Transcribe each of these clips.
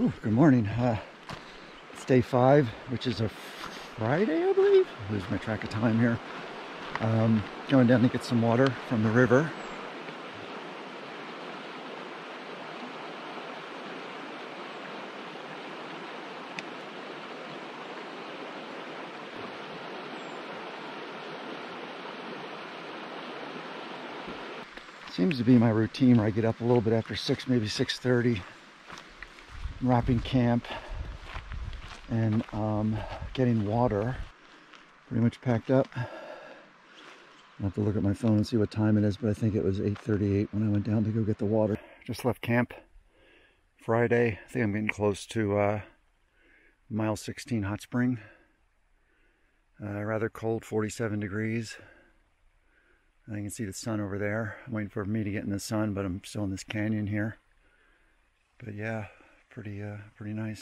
Ooh, good morning. Uh, it's day five, which is a Friday, I believe. Lose my track of time here. Um, going down to get some water from the river. Seems to be my routine where I get up a little bit after six, maybe 6.30. Wrapping camp and um, getting water. Pretty much packed up. I'll have to look at my phone and see what time it is, but I think it was 8.38 when I went down to go get the water. Just left camp Friday. I think I'm getting close to uh, mile 16 hot spring. Uh, rather cold, 47 degrees. I can see the sun over there. I'm waiting for me to get in the sun, but I'm still in this canyon here. But yeah, pretty, uh, pretty nice.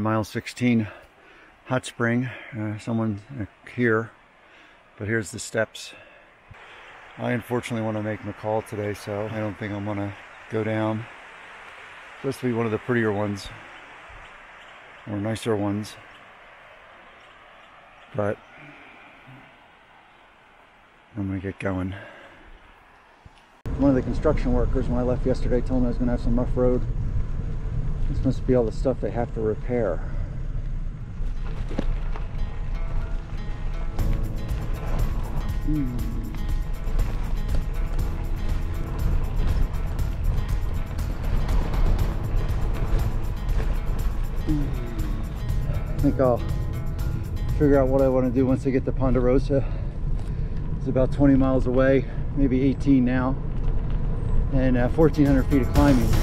Mile 16 hot spring uh, someone here but here's the steps. I unfortunately want to make McCall today so I don't think I'm gonna go down. Supposed to be one of the prettier ones or nicer ones but I'm gonna get going. One of the construction workers when I left yesterday told me I was gonna have some rough road this must be all the stuff they have to repair. Mm. I think I'll figure out what I want to do once I get to Ponderosa. It's about 20 miles away, maybe 18 now, and uh, 1,400 feet of climbing.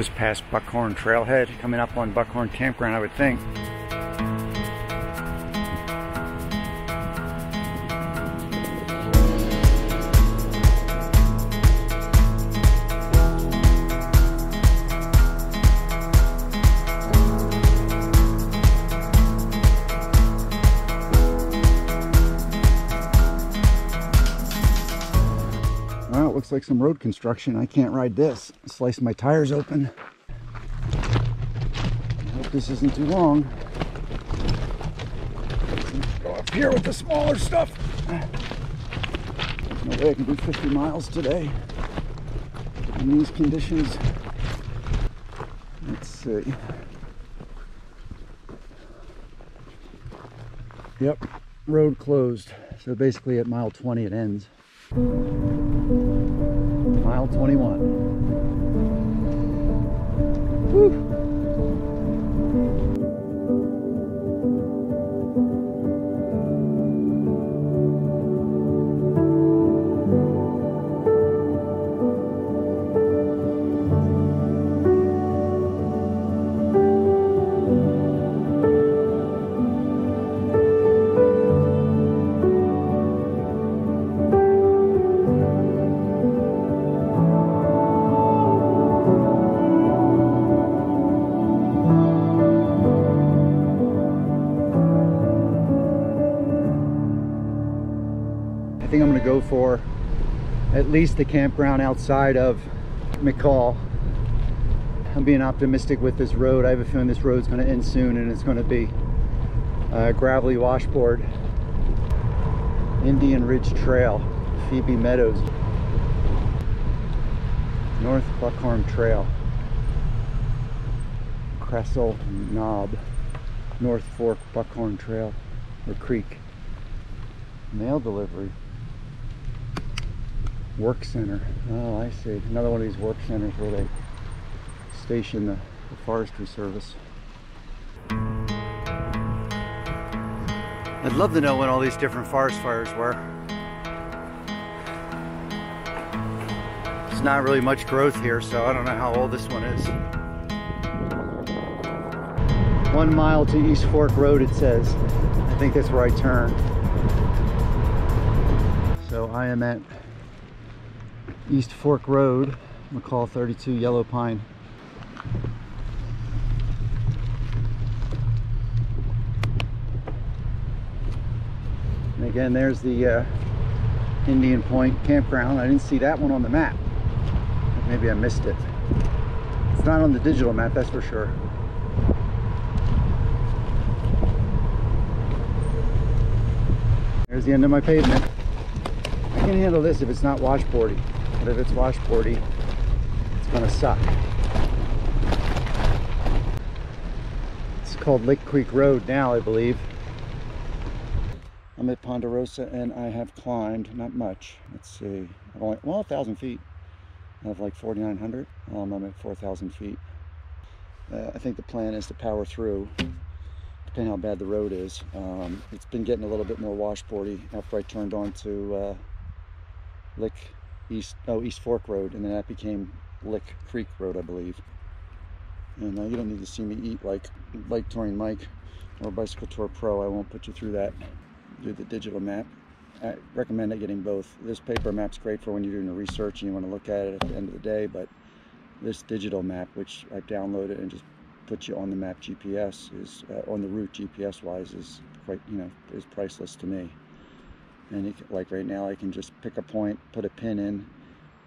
Just past Buckhorn Trailhead, coming up on Buckhorn Campground, I would think. Well, it looks like some road construction. I can't ride this. Slice my tires open. I hope this isn't too long. Go up here with the smaller stuff. There's no way I can do 50 miles today in these conditions. Let's see. Yep, road closed. So basically at mile 20 it ends. Mile 21. Whew. Think I'm gonna go for at least the campground outside of McCall. I'm being optimistic with this road. I have a feeling this road's gonna end soon and it's gonna be a gravelly washboard. Indian Ridge Trail, Phoebe Meadows. North Buckhorn Trail. Cressel Knob. North Fork Buckhorn Trail or Creek. Mail delivery. Work center. Oh, I see. Another one of these work centers where they station the, the forestry service. I'd love to know when all these different forest fires were. There's not really much growth here, so I don't know how old this one is. One mile to East Fork Road, it says. I think that's where I turn. So I am at East Fork Road, McCall 32 Yellow Pine. And again, there's the uh, Indian Point campground. I didn't see that one on the map. Maybe I missed it. It's not on the digital map, that's for sure. There's the end of my pavement. I can handle this if it's not washboardy. But if it's washboardy, it's gonna suck. It's called Lick Creek Road now, I believe. I'm at Ponderosa and I have climbed, not much. Let's see, I've only, well, a thousand feet. I have like 4,900. Um, I'm at 4,000 feet. Uh, I think the plan is to power through, depending how bad the road is. Um, it's been getting a little bit more washboardy after I turned onto uh, Lick East, oh, East Fork Road, and then that became Lick Creek Road, I believe. And uh, you don't need to see me eat like Bike Touring Mike or Bicycle Tour Pro. I won't put you through that. Do the digital map. I recommend getting both. This paper map's great for when you're doing the research and you want to look at it at the end of the day, but this digital map, which I've downloaded and just put you on the map GPS, is uh, on the route GPS wise, is quite, you know, is priceless to me. And can, like right now, I can just pick a point, put a pin in,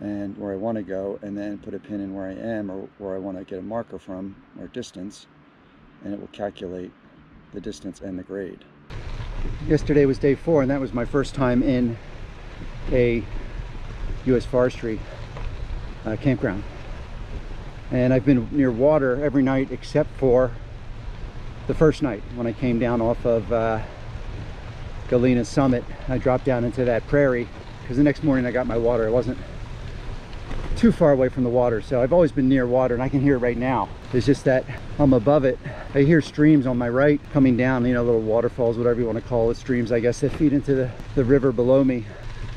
and where I want to go, and then put a pin in where I am or where I want to get a marker from or distance, and it will calculate the distance and the grade yesterday was day four and that was my first time in a U.S. forestry uh, campground and I've been near water every night except for the first night when I came down off of uh, Galena Summit. I dropped down into that prairie because the next morning I got my water. I wasn't too far away from the water so I've always been near water and I can hear it right now. It's just that I'm above it. I hear streams on my right coming down you know little waterfalls whatever you want to call it streams I guess that feed into the, the river below me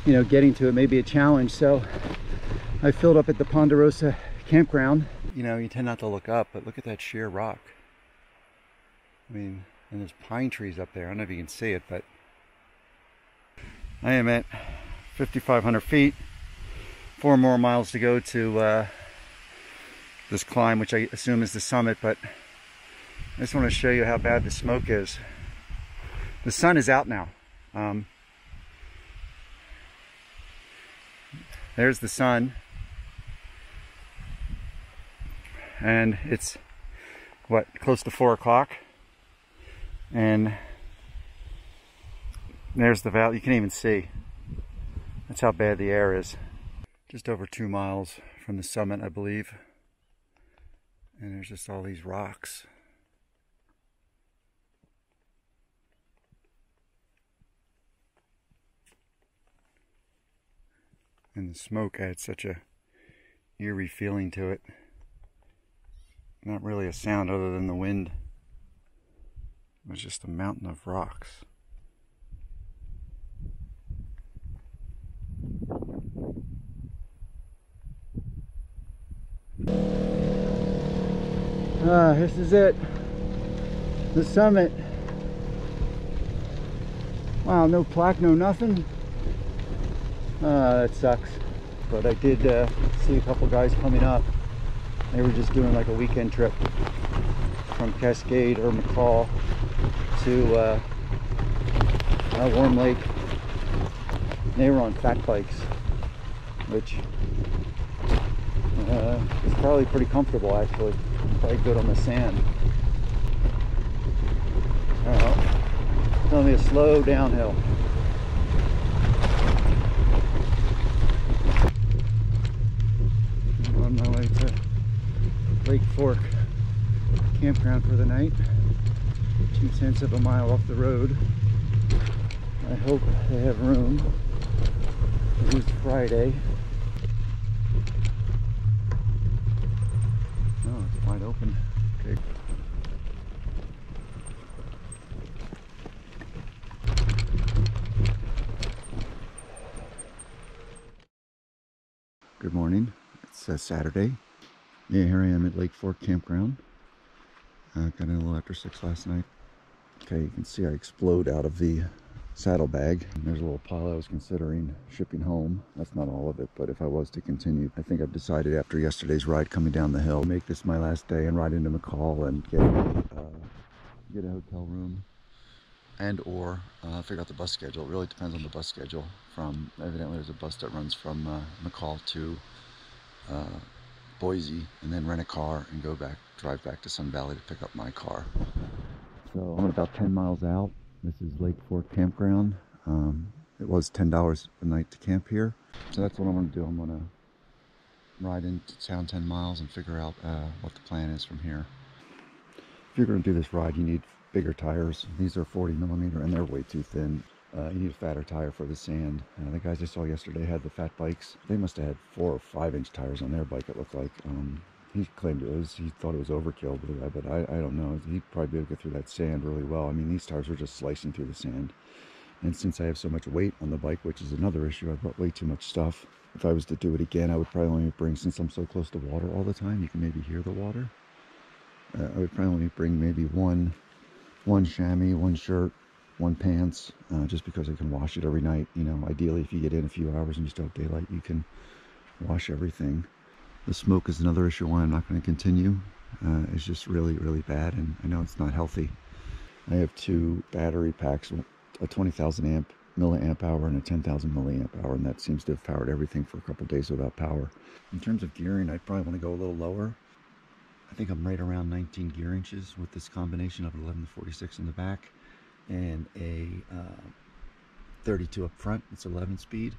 you know getting to it may be a challenge. So I filled up at the Ponderosa campground. You know you tend not to look up but look at that sheer rock. I mean and there's pine trees up there. I don't know if you can see it but I am at 5,500 feet four more miles to go to uh, this climb, which I assume is the summit, but I just want to show you how bad the smoke is. The sun is out now. Um, there's the sun. And it's, what, close to 4 o'clock. And there's the valley. You can even see. That's how bad the air is just over two miles from the summit, I believe. And there's just all these rocks. And the smoke adds such a eerie feeling to it. Not really a sound other than the wind. It was just a mountain of rocks. Ah, this is it. The summit. Wow, no plaque, no nothing. Ah, that sucks. But I did uh, see a couple guys coming up. They were just doing like a weekend trip from Cascade or McCall to uh, Warm Lake. They were on fat bikes, which uh, is probably pretty comfortable actually probably good on the sand. Oh, it's only a slow downhill. I'm on my way to Lake Fork campground for the night. Two tenths of a mile off the road. I hope they have room. It is Friday. Open. Okay. Good morning. It's uh, Saturday. Yeah, here I am at Lake Fork Campground. Uh, got in a little after 6 last night. Okay, you can see I explode out of the saddlebag. There's a little pile I was considering shipping home. That's not all of it, but if I was to continue, I think I've decided after yesterday's ride coming down the hill, make this my last day and ride into McCall and get, uh, get a hotel room and or uh, figure out the bus schedule. It really depends on the bus schedule. From evidently there's a bus that runs from uh, McCall to uh, Boise and then rent a car and go back, drive back to Sun Valley to pick up my car. So I'm about 10 miles out. This is Lake Fork Campground. Um, it was $10 a night to camp here. So that's what I'm going to do. I'm going to ride into town 10 miles and figure out uh, what the plan is from here. If you're going to do this ride, you need bigger tires. These are 40 millimeter and they're way too thin. Uh, you need a fatter tire for the sand. Uh, the guys I saw yesterday had the fat bikes. They must have had four or five inch tires on their bike, it looked like. Um, he claimed it was, he thought it was overkill, but I, I don't know. He'd probably be able to get through that sand really well. I mean, these tires were just slicing through the sand. And since I have so much weight on the bike, which is another issue, I brought way too much stuff. If I was to do it again, I would probably only bring, since I'm so close to water all the time, you can maybe hear the water. Uh, I would probably only bring maybe one, one chamois, one shirt, one pants, uh, just because I can wash it every night. You know, ideally, if you get in a few hours and you still have daylight, you can wash everything. The smoke is another issue why I'm not going to continue. Uh, it's just really, really bad, and I know it's not healthy. I have two battery packs, a 20,000 amp milliamp hour and a 10,000 milliamp hour, and that seems to have powered everything for a couple days without power. In terms of gearing, I probably want to go a little lower. I think I'm right around 19 gear inches with this combination of 11 to 46 in the back and a uh, 32 up front. It's 11 speed.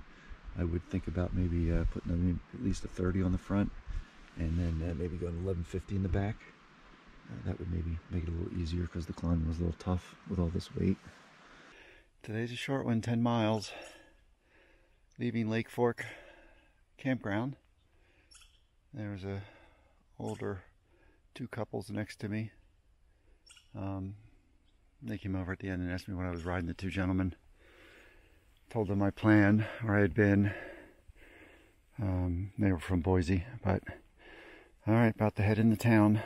I would think about maybe uh, putting at least a 30 on the front and then uh, maybe going 1150 in the back. Uh, that would maybe make it a little easier because the climb was a little tough with all this weight. Today's a short one, 10 miles. Leaving Lake Fork campground. There's a older two couples next to me. Um, they came over at the end and asked me what I was riding, the two gentlemen told them my plan, where I had been. Um, they were from Boise, but all right, about to head into town.